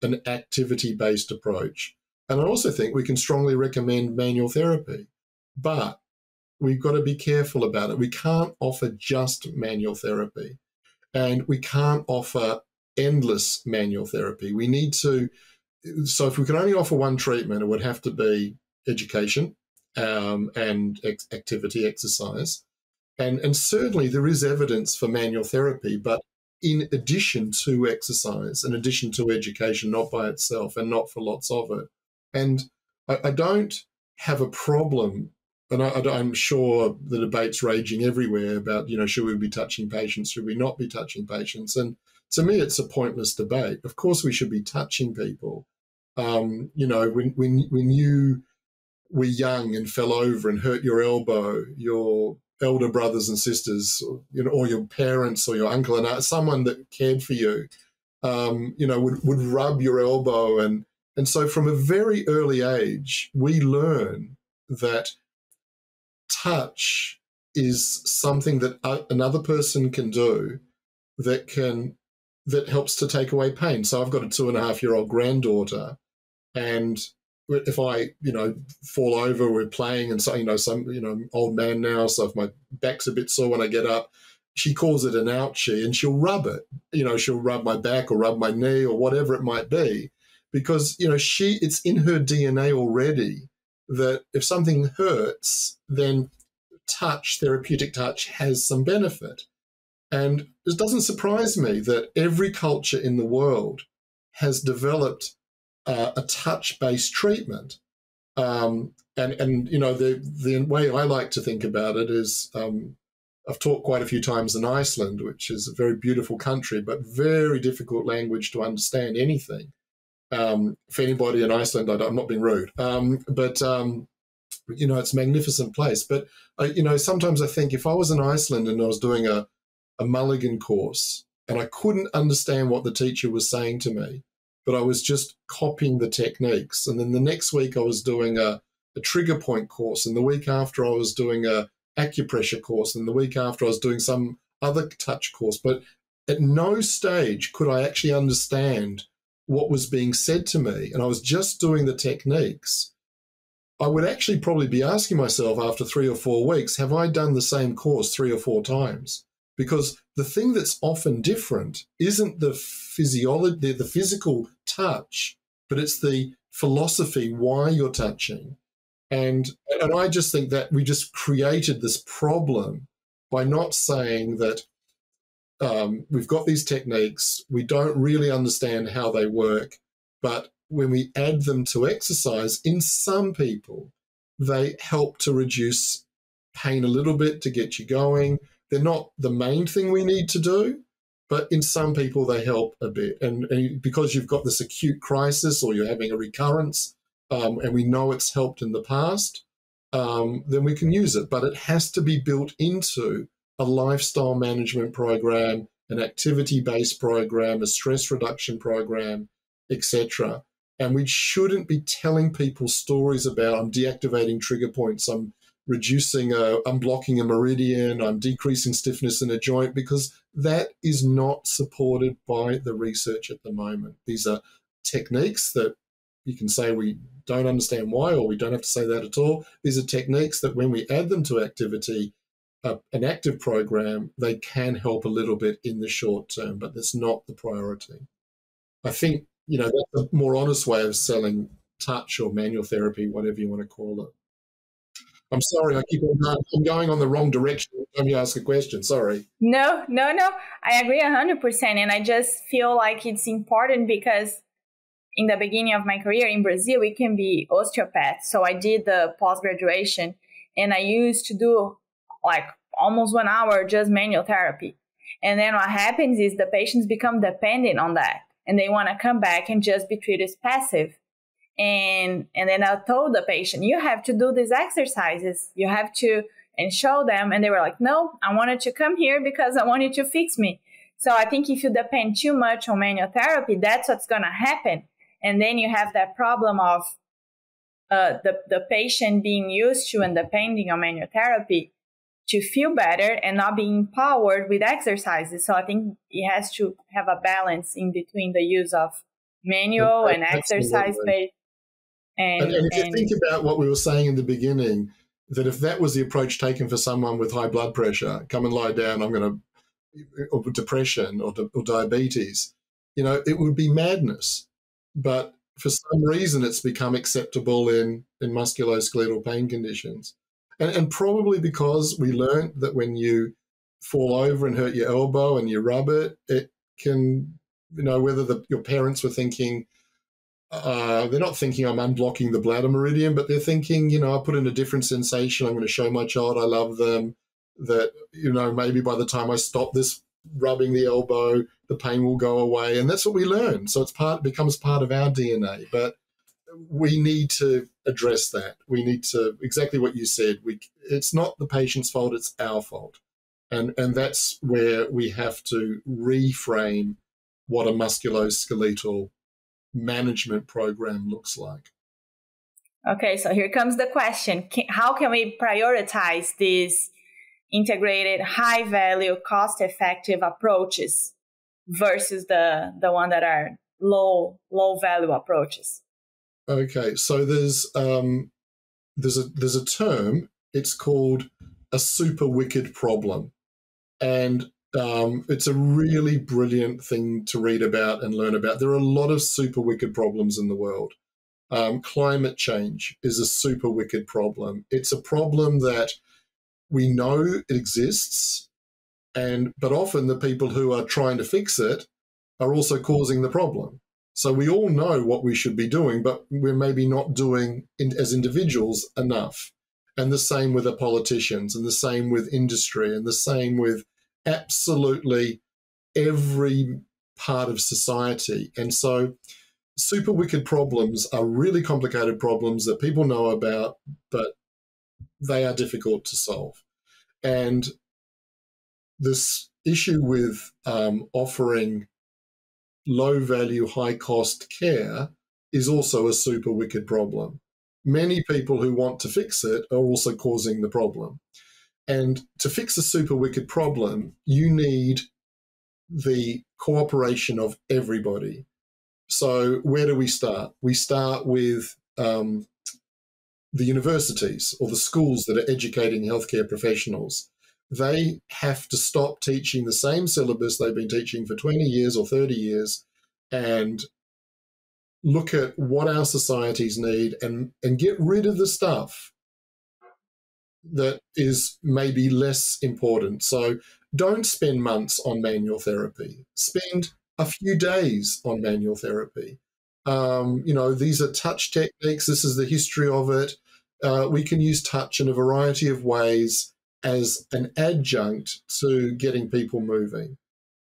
an activity based approach. And I also think we can strongly recommend manual therapy. But we've got to be careful about it. We can't offer just manual therapy, and we can't offer endless manual therapy. We need to so if we can only offer one treatment, it would have to be education um, and ex- activity, exercise. And, and certainly there is evidence for manual therapy, but in addition to exercise, in addition to education, not by itself and not for lots of it. And I, I don't have a problem, and I, I'm sure the debate's raging everywhere about, you know, should we be touching patients, should we not be touching patients? And to me, it's a pointless debate. Of course, we should be touching people. Um, you know, when, when, when you were young and fell over and hurt your elbow, your elder brothers and sisters, you know, or your parents or your uncle and aunt, someone that cared for you, um, you know, would, would rub your elbow. And, and so from a very early age, we learn that touch is something that another person can do that can that helps to take away pain. So I've got a two and a half year old granddaughter, and if I, you know, fall over, we're playing, and so you know, some, you know, old man now, so if my back's a bit sore when I get up, she calls it an ouchie, and she'll rub it. You know, she'll rub my back or rub my knee or whatever it might be, because you know, she it's in her DNA already that if something hurts, then touch, therapeutic touch, has some benefit. And it doesn't surprise me that every culture in the world has developed uh, a touch-based treatment. Um, and and you know the the way I like to think about it is um, I've taught quite a few times in Iceland, which is a very beautiful country, but very difficult language to understand anything. Um, for anybody in Iceland, I am not being rude, um, but um, you know it's a magnificent place. But uh, you know sometimes I think if I was in Iceland and I was doing a a Mulligan course and I couldn't understand what the teacher was saying to me, but I was just copying the techniques. And then the next week I was doing a, a trigger point course, and the week after I was doing a acupressure course, and the week after I was doing some other touch course. But at no stage could I actually understand what was being said to me, and I was just doing the techniques. I would actually probably be asking myself after three or four weeks, have I done the same course three or four times? because the thing that's often different isn't the physiology, the physical touch, but it's the philosophy why you're touching. And, and I just think that we just created this problem by not saying that um, we've got these techniques, we don't really understand how they work, but when we add them to exercise, in some people, they help to reduce pain a little bit to get you going. They're not the main thing we need to do, but in some people they help a bit. And, and because you've got this acute crisis or you're having a recurrence, um, and we know it's helped in the past, um, then we can use it. But it has to be built into a lifestyle management program, an activity-based program, a stress reduction program, etc. And we shouldn't be telling people stories about I'm deactivating trigger points, I'm reducing a, I'm blocking a meridian, I'm decreasing stiffness in a joint, because that is not supported by the research at the moment. These are techniques that you can say we don't understand why, or we don't have to say that at all. These are techniques that when we add them to activity, an active program, they can help a little bit in the short term, but that's not the priority. I think, you know, that's a more honest way of selling touch or manual therapy, whatever you want to call it. I'm sorry, I keep on going, I'm going on the wrong direction Let me ask a question. Sorry. No, no, no. I agree 100%. And I just feel like it's important because in the beginning of my career in Brazil, we can be osteopaths. So I did the post graduation and I used to do like almost one hour just manual therapy. And then what happens is the patients become dependent on that and they want to come back and just be treated as passive. And, and then I told the patient, you have to do these exercises. You have to, and show them. And they were like, no, I wanted to come here because I wanted to fix me. So I think if you depend too much on manual therapy, that's what's going to happen. And then you have that problem of uh, the, the patient being used to and depending on manual therapy to feel better and not being empowered with exercises. So I think it has to have a balance in between the use of manual and exercise based. And, and, and, if and, you think about what we were saying in the beginning, that if that was the approach taken for someone with high blood pressure, come and lie down, I'm going to, or depression or, or diabetes, you know, it would be madness. But for some reason, it's become acceptable in, in musculoskeletal pain conditions. And, and probably because we learned that when you fall over and hurt your elbow and you rub it, it can, you know, whether the, your parents were thinking, uh, they're not thinking I'm unblocking the bladder meridian, but they're thinking, you know, I put in a different sensation. I'm going to show my child I love them. That, you know, maybe by the time I stop this rubbing the elbow, the pain will go away. And that's what we learn. So it's part becomes part of our DNA. But we need to address that. We need to exactly what you said. We it's not the patient's fault, it's our fault. And and that's where we have to reframe what a musculoskeletal management program looks like. Okay, so here comes the question. How can we prioritize these integrated high value cost effective approaches versus the the one that are low low value approaches okay so there's um there's a there's a term it's called a super wicked problem and um, it's a really brilliant thing to read about and learn about. There are a lot of super wicked problems in the world. Um, climate change is a super wicked problem. It's a problem that we know it exists, and but often the people who are trying to fix it are also causing the problem. So we all know what we should be doing, but we're maybe not doing in, as individuals enough. And the same with the politicians, and the same with industry, and the same with absolutely every part of society. And so, super wicked problems are really complicated problems that people know about, but they are difficult to solve. And this issue with um, offering low value, high cost care is also a super wicked problem. Many people who want to fix it are also causing the problem. And to fix a super wicked problem, you need the cooperation of everybody. So, where do we start? We start with um, the universities or the schools that are educating healthcare professionals, they have to stop teaching the same syllabus they've been teaching for 20 years or 30 years and look at what our societies need and, and get rid of the stuff that is maybe less important. So don't spend months on manual therapy. Spend a few days on manual therapy. Um, you know, these are touch techniques. This is the history of it. Uh, we can use touch in a variety of ways as an adjunct to getting people moving.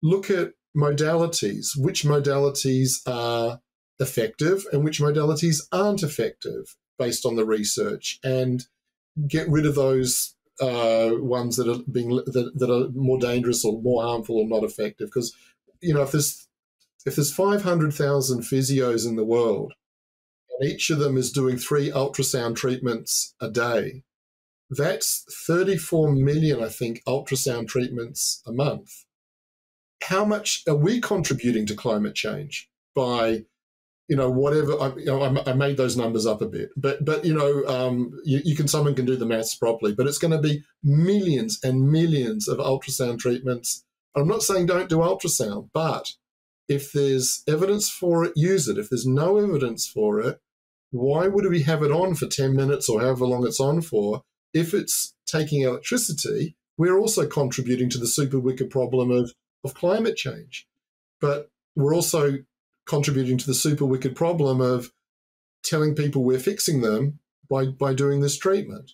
Look at modalities. Which modalities are effective and which modalities aren't effective based on the research, and get rid of those uh, ones that are being that, that are more dangerous or more harmful or not effective. Because you know, if there's if there's 500,000 physios in the world, and each of them is doing three ultrasound treatments a day, that's 34 million, I think, ultrasound treatments a month. How much are we contributing to climate change by, you know, whatever? I, you know, I made those numbers up a bit, but but you know, um, you, you can someone can do the maths properly, but it's going to be millions and millions of ultrasound treatments. I'm not saying don't do ultrasound, but if there's evidence for it, use it. If there's no evidence for it, why would we have it on for 10 minutes or however long it's on for if it's taking electricity, we're also contributing to the super wicked problem of, of climate change. But we're also contributing to the super wicked problem of telling people we're fixing them by, by doing this treatment.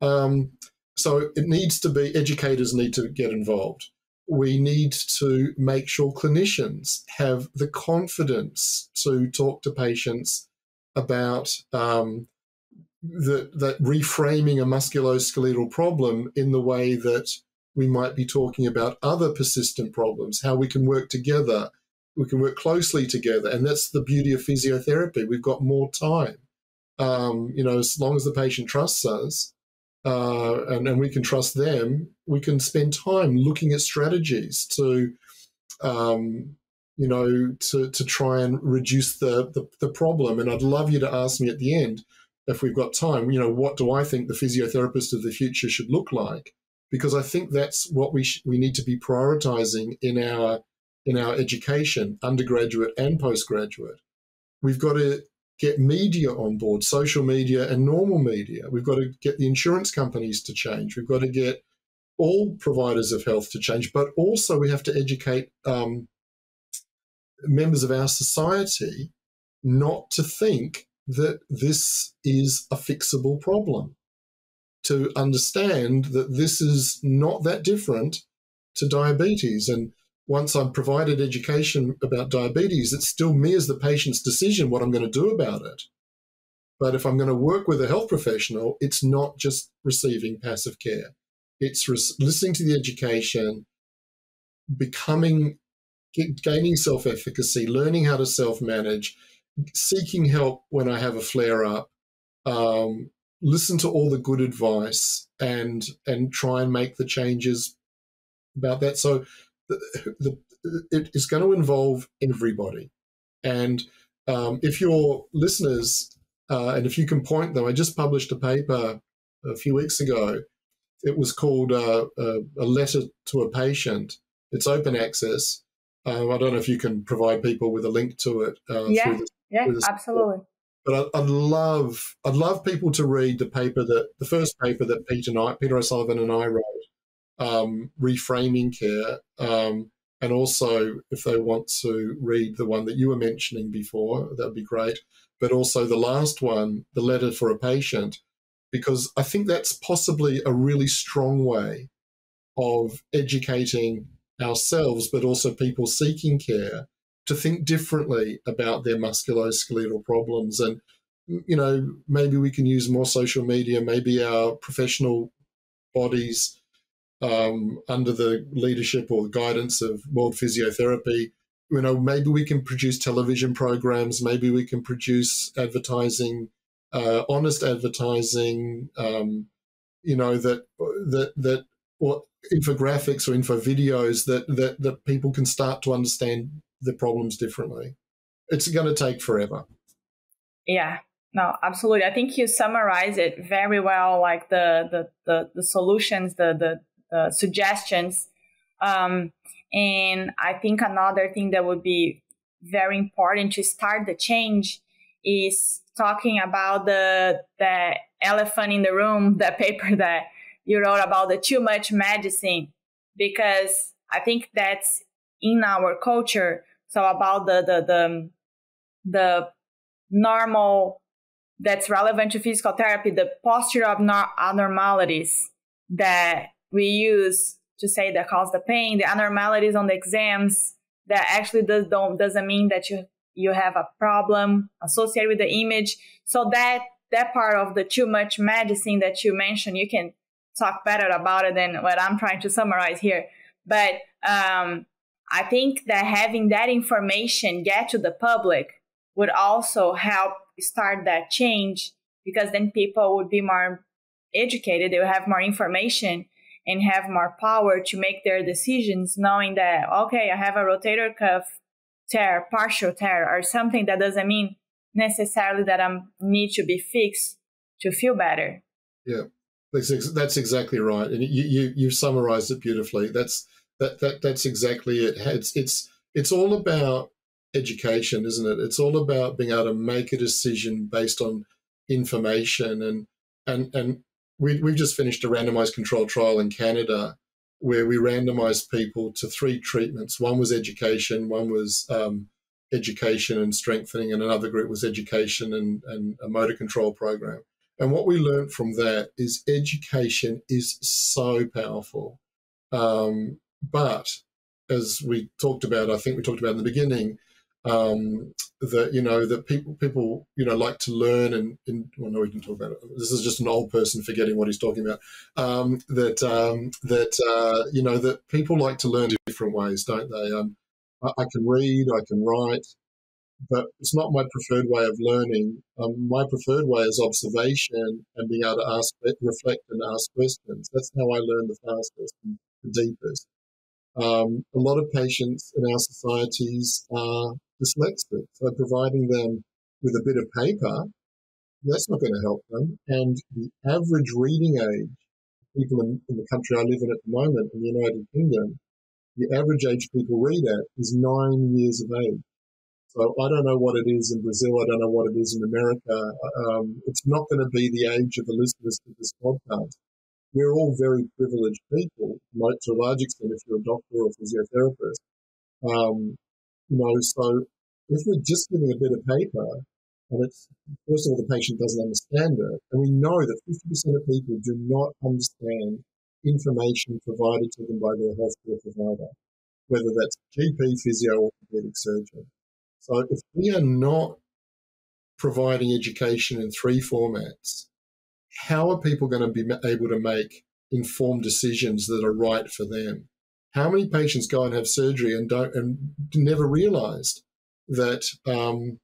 Um, so it needs to be, educators need to get involved. We need to make sure clinicians have the confidence to talk to patients about um, that, that reframing a musculoskeletal problem in the way that we might be talking about other persistent problems, how we can work together, we can work closely together. And that's the beauty of physiotherapy. We've got more time. Um, you know, as long as the patient trusts us uh, and, and we can trust them, we can spend time looking at strategies to, um, you know, to, to try and reduce the, the, the problem. And I'd love you to ask me at the end, if we've got time, you know, what do I think the physiotherapist of the future should look like? Because I think that's what we we need to be prioritizing in our in our education, undergraduate and postgraduate. We've got to get media on board, social media and normal media. We've got to get the insurance companies to change. We've got to get all providers of health to change, but also we have to educate um, members of our society not to think that this is a fixable problem, to understand that this is not that different to diabetes. And once I've provided education about diabetes, it's still me as the patient's decision what I'm going to do about it. But if I'm going to work with a health professional, it's not just receiving passive care. It's listening to the education, becoming, gaining self efficacy, learning how to self manage, seeking help when I have a flare up, um, listen to all the good advice, and and try and make the changes about that. So the, the, it is going to involve everybody. And um, if your listeners, uh, and if you can point them, I just published a paper a few weeks ago. It was called uh, a, a, letter to a patient. It's open access. Um, I don't know if you can provide people with a link to it. Uh, yeah, yeah, absolutely. But I'd, I'd, love, I'd love people to read the paper that the first paper that Peter and I, Peter O'Sullivan and I wrote um, reframing care. Um, and also, if they want to read the one that you were mentioning before, that would be great. But also the last one, the letter for a patient, because I think that's possibly a really strong way of educating ourselves, but also people seeking care to think differently about their musculoskeletal problems. And, you know, maybe we can use more social media, maybe our professional bodies um, under the leadership or the guidance of World Physiotherapy. You know, maybe we can produce television programs. Maybe we can produce advertising, uh, honest advertising. Um, you know that that that or infographics or info videos that that that people can start to understand the problems differently. It's going to take forever. Yeah, no, absolutely. I think you summarize it very well, like the the the, the solutions, the the uh, suggestions. Um, and I think another thing that would be very important to start the change is talking about the the elephant in the room, the paper that you wrote about the too much medicine, because I think that's in our culture. So about the the the the normal that's relevant to physical therapy, the posture of abnormalities that we use to say that cause the pain, the abnormalities on the exams that actually does don't doesn't mean that you you have a problem associated with the image. So that that part of the too much medicine that you mentioned, you can talk better about it than what I'm trying to summarize here. But um, I think that having that information get to the public would also help start that change because then people would be more educated, they would have more information and have more power to make their decisions, knowing that, okay, I have a rotator cuff tear, partial tear, or something that doesn't mean necessarily that I need to be fixed to feel better. Yeah, that's, ex- that's exactly right. And you, you, you summarized it beautifully. That's, that, that, that's exactly it. It's, it's, it's all about education, isn't it? It's all about being able to make a decision based on information and, and, and we, we've just finished a randomized control trial in Canada where we randomized people to three treatments. One was education, one was um, education and strengthening, and another group was education and, and a motor control program. And what we learned from that is education is so powerful. Um, but as we talked about, I think we talked about in the beginning, um, that you know that people people you know like to learn and, and well no we can talk about it. This is just an old person forgetting what he's talking about. Um, that um, that uh, you know that people like to learn different ways don't they? Um, I, I, can read I can write but it's not my preferred way of learning. Um, my preferred way is observation and being able to ask reflect and ask questions. That's how I learn the fastest and the deepest. Um, a lot of patients in our societies are dyslexic. So providing them with a bit of paper, that's not going to help them. And the average reading age, people in, in the country I live in at the moment, in the United Kingdom, the average age people read at is nine years of age. So I don't know what it is in Brazil. I don't know what it is in America. Um, it's not going to be the age of the listeners to this podcast. We're all very privileged people, to a large extent, if you're a doctor or a physiotherapist. Um, you know, so if we're just giving a bit of paper and it's, first of all, the patient doesn't understand it, and we know that 50% of people do not understand information provided to them by their healthcare provider, whether that's GP, physio, or orthopedic surgeon. So if we are not providing education in three formats, how are people going to be able to make informed decisions that are right for them? How many patients go and have surgery and don't and never realized that um,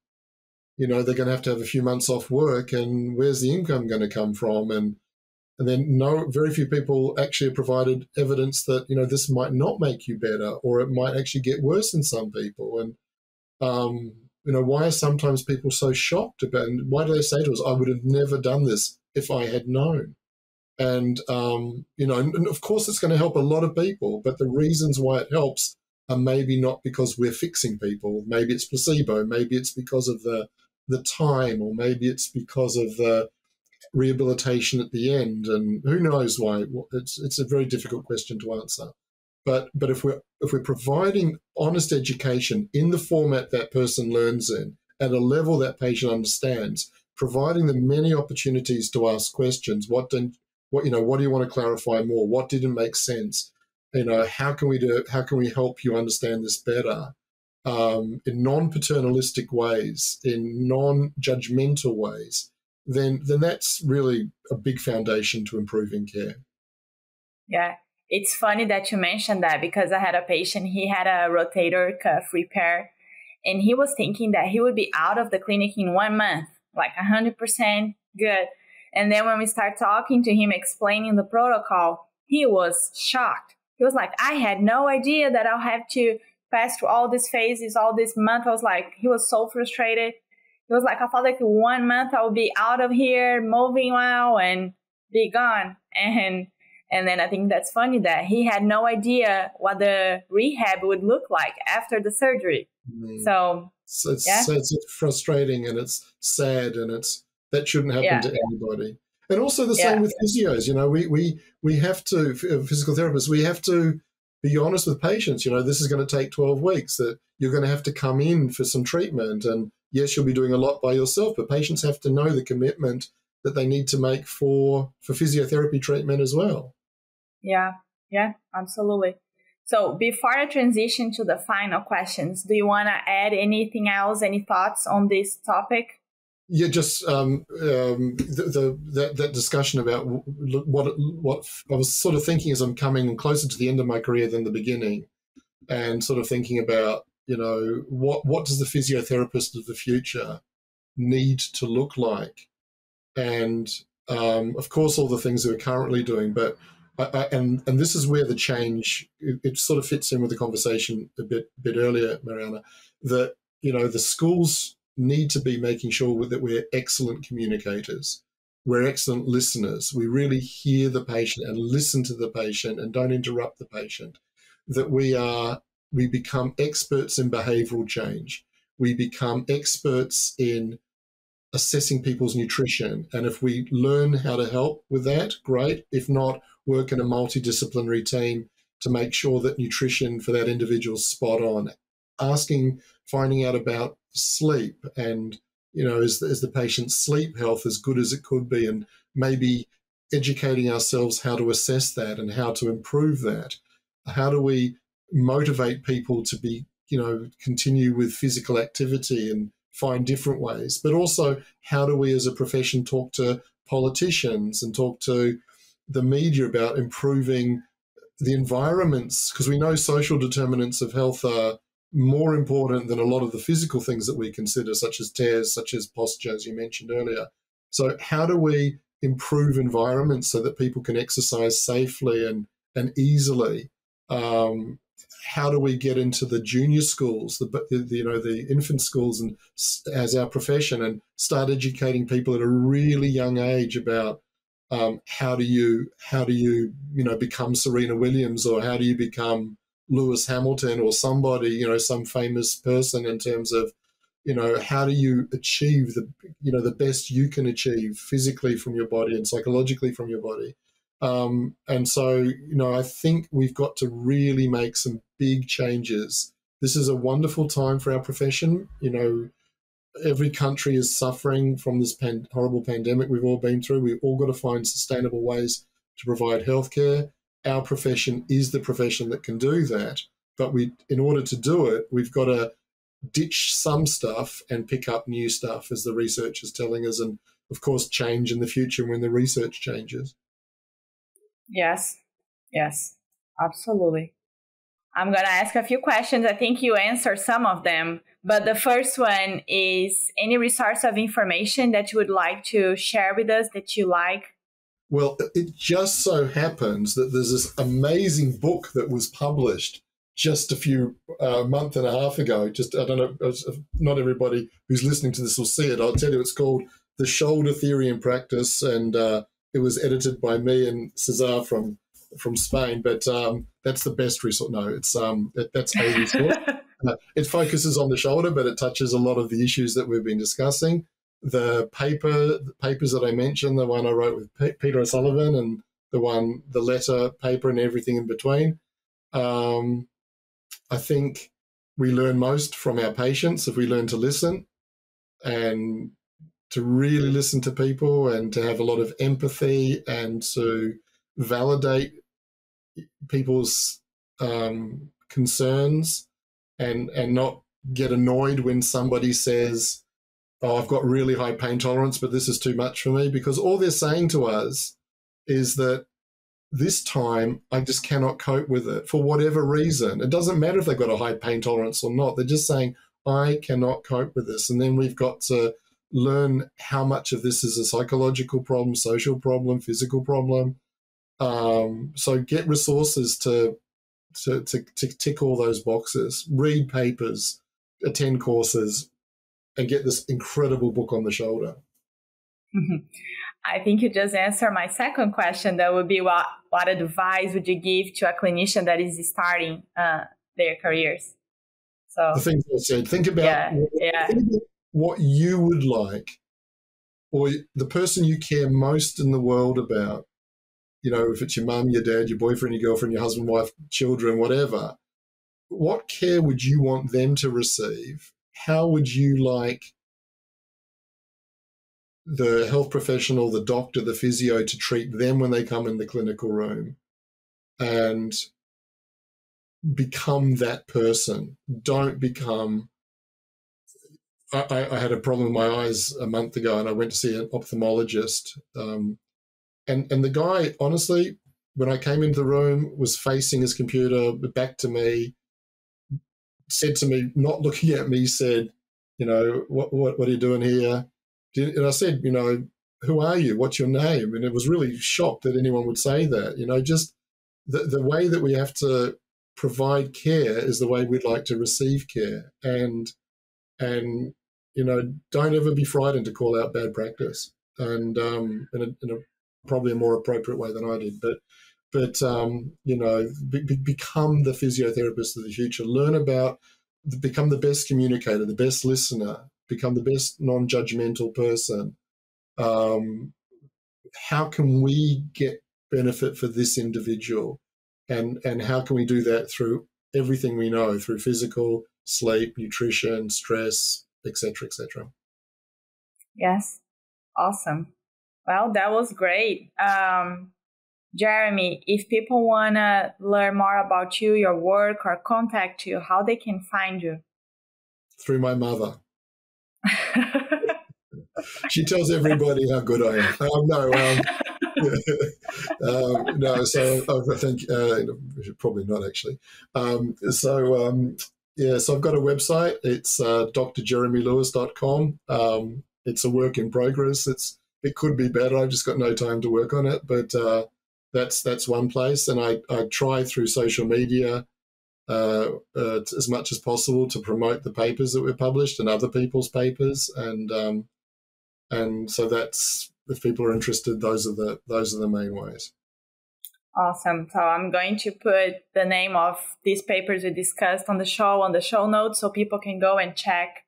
you know they're going to have to have a few months off work and where's the income going to come from? And and then no very few people actually provided evidence that you know this might not make you better or it might actually get worse in some people. And um, you know why are sometimes people so shocked about and why do they say to us i would have never done this if i had known and, um, you know, and, of course it's going to help a lot of people, but the reasons why it helps are maybe not because we're fixing people. Maybe it's placebo. Maybe it's because of the, the time, or maybe it's because of the rehabilitation at the end. And who knows why? It's, it's a very difficult question to answer. But, but if we're if we're providing honest education in the format that person learns in at a level that patient understands, providing them many opportunities to ask questions. What don't what you know what do you want to clarify more? What didn't make sense? You know how can we do how can we help you understand this better? Um, in non-paternalistic ways in non-judgmental ways then then that's really a big foundation to improving care. Yeah. It's funny that you mentioned that because i had a patient he had a rotator cuff repair and he was thinking that he would be out of the clinic in one month like 100% good and then when we start talking to him, explaining the protocol, he was shocked. He was like, I had no idea that I'll have to pass through all these phases, all this month. I was like, he was so frustrated. He was like, I thought like one month I would be out of here, moving well, and be gone. And and then I think that's funny that he had no idea what the rehab would look like after the surgery. Mm. So, so it's, yeah. so it's frustrating and it's sad and it's that shouldn't happen yeah. to anybody. And also the same yeah. with physios. You know, we we we have to uh, physical therapists. We have to be honest with patients. You know, this is going to take twelve weeks. That you're going to have to come in for some treatment. And yes, you'll be doing a lot by yourself, but patients have to know the commitment that they need to make for for physiotherapy treatment as well. Yeah, yeah, absolutely. So before I transition to the final questions, do you want to add anything else? Any thoughts on this topic? Yeah, just um, um, the, the that, that, discussion about what what I was sort of thinking as I'm coming closer to the end of my career than the beginning, and sort of thinking about you know what what does the physiotherapist of the future need to look like, and um, of course all the things that we're currently doing, but I, I, and and this is where the change it, it, sort of fits in with the conversation a bit bit earlier, Mariana, that you know the schools need to be making sure that we're excellent communicators. We're excellent listeners. We really hear the patient and listen to the patient and don't interrupt the patient. That we are, we become experts in behavioral change. We become experts in assessing people's nutrition. And if we learn how to help with that, great. If not, work in a multidisciplinary team to make sure that nutrition for that individual is spot on. Asking, finding out about sleep and, you know, is, is the patient's sleep health as good as it could be? And maybe educating ourselves how to assess that and how to improve that. How do we motivate people to be, you know, continue with physical activity and find different ways? But also, how do we as a profession talk to politicians and talk to the media about improving the environments? Because we know social determinants of health are more important than a lot of the physical things that we consider, such as tears, such as posture, as you mentioned earlier. So, how do we improve environments so that people can exercise safely and, and easily. Um, how do we get into the junior schools, the, the, you know the infant schools, and as our profession, and start educating people at a really young age about um, how do you how do you you know become Serena Williams or how do you become Lewis Hamilton or somebody you know some famous person in terms of you know how do you achieve the you know the best you can achieve physically from your body and psychologically from your body? Um, and so you know i think we've got to really make some big changes. This is a wonderful time for our profession. You know every country is suffering from this horrible pandemic we've all been through. We've all got to find sustainable ways to provide healthcare our profession is the profession that can do that but we in order to do it we've got to ditch some stuff and pick up new stuff, as the research is telling us, and of course, change in the future when the research changes. Yes, yes, absolutely. I'm going to ask a few questions. I think you answered some of them, but the first one is any resource of information that you would like to share with us that you like? Well, it just so happens that there's this amazing book that was published just a few uh, month and a half ago. Just I don't know, not everybody who's listening to this will see it. I'll tell you, it's called "The Shoulder Theory in Practice," and uh, it was edited by me and Cesar from from Spain. But um, that's the best resource. No, it's um, it, that's a resource. uh, it focuses on the shoulder, but it touches a lot of the issues that we've been discussing. The paper, the papers that I mentioned, the one I wrote with P- Peter O'Sullivan, and the one, the letter paper, and everything in between. Um, I think we learn most from our patients if we learn to listen and to really listen to people and to have a lot of empathy and to validate people's um, concerns and and not get annoyed when somebody says, "Oh, I've got really high pain tolerance, but this is too much for me," because all they're saying to us is that this time I just cannot cope with it for whatever reason. It doesn't matter if they've got a high pain tolerance or not. They're just saying, I cannot cope with this. And then we've got to learn how much of this is a psychological problem, social problem, physical problem. Um, so get resources to, to, to, to tick all those boxes, read papers, attend courses, and get this incredible book on the shoulder. Mm-hmm. I think you just answered my second question. That would be what what advice would you give to a clinician that is starting uh, their careers? So the things I said. Think about, yeah, what, yeah. Think about what you would like, or the person you care most in the world about. You know, if it's your mum, your dad, your boyfriend, your girlfriend, your husband, wife, children, whatever. What care would you want them to receive? How would you like the health professional, the doctor, the physio to treat them when they come in the clinical room and become that person. Don't become. I, I, had a problem with my eyes a month ago and I went to see an ophthalmologist. Um, and, and the guy, honestly, when I came into the room, was facing his computer back to me, said to me, not looking at me, said, you know, what, what, what are you doing here? And I said, you know, who are you? What's your name? And it was really shocked that anyone would say that. You know, just the, the way that we have to provide care is the way we'd like to receive care. And, and, you know, don't ever be frightened to call out bad practice and, um, in a, in a probably a more appropriate way than I did. But, but, um, you know, be, be, become the physiotherapist of the future, learn about, become the best communicator, the best listener, become the best non-judgmental person. Um, how can we get benefit for this individual, and and how can we do that through everything we know through physical, sleep, nutrition, stress, etc., etc. Yes, awesome. Well, that was great. Um, Jeremy, if people want to learn more about you, your work, or contact you, how they can find you? Through my mother. she tells everybody how good I am. Um, no, um, um, no. So I think uh, probably not actually. Um, so um, yeah, so I've got a website. It's uh, drjeremylewis.com. Um, it's a work in progress. It's it could be better. I've just got no time to work on it, but uh, that's that's one place. And I, I try through social media uh, uh, as much as possible to promote the papers that we're published and other people's papers. And um, and so that's if people are interested, those are the those are the main ways. Awesome. So I'm going to put the name of these papers we discussed on the show on the show notes so people can go and check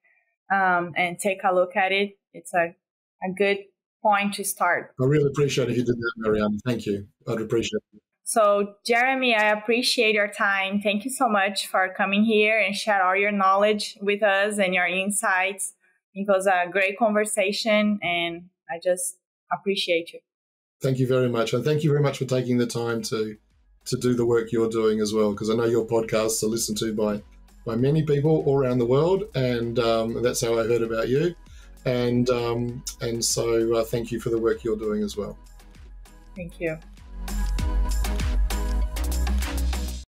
um, and take a look at it. It's a, a good point to start. I really appreciate if you did that, Marianne. Thank you. I'd appreciate it. So, Jeremy, I appreciate your time. Thank you so much for coming here and share all your knowledge with us and your insights. It was a great conversation, and I just appreciate you. Thank you very much, and thank you very much for taking the time to to do the work you're doing as well. Because I know your podcasts are listened to by by many people all around the world, and um, that's how I heard about you and um, and so uh, thank you for the work you're doing as well. Thank you.